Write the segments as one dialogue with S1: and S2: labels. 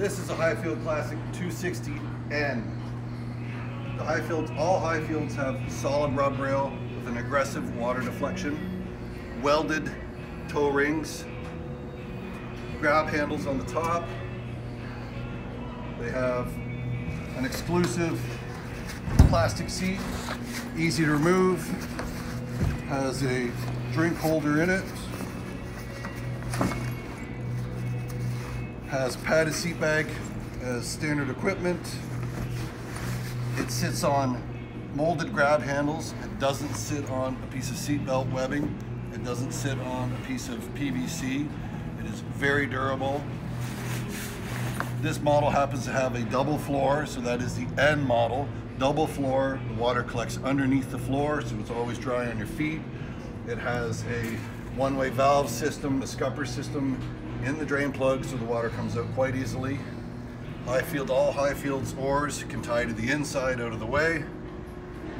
S1: This is a Highfield Classic 260N. The Highfields, all Highfields have solid rub rail with an aggressive water deflection, welded tow rings, grab handles on the top. They have an exclusive plastic seat, easy to remove, has a drink holder in it, has padded seat bag as standard equipment. It sits on molded grab handles. It doesn't sit on a piece of seatbelt webbing. It doesn't sit on a piece of PVC. It is very durable. This model happens to have a double floor, so that is the N model. Double floor, the water collects underneath the floor, so it's always dry on your feet. It has a one-way valve system, the scupper system in the drain plug so the water comes out quite easily. Highfield, all Highfield's oars can tie to the inside out of the way.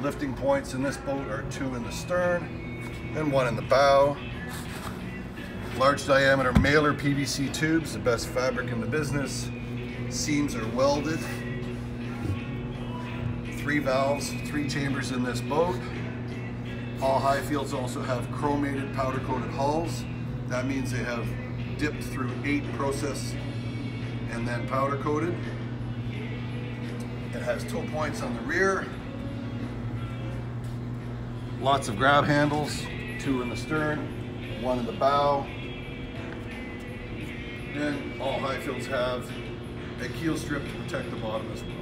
S1: Lifting points in this boat are two in the stern and one in the bow. Large diameter Mehler PVC tubes, the best fabric in the business. Seams are welded. Three valves, three chambers in this boat. All Highfields also have chromated powder coated hulls. That means they have dipped through eight process and then powder coated. It has tow points on the rear. Lots of grab handles, two in the stern, one in the bow. Then all Highfields have a keel strip to protect the bottom as well.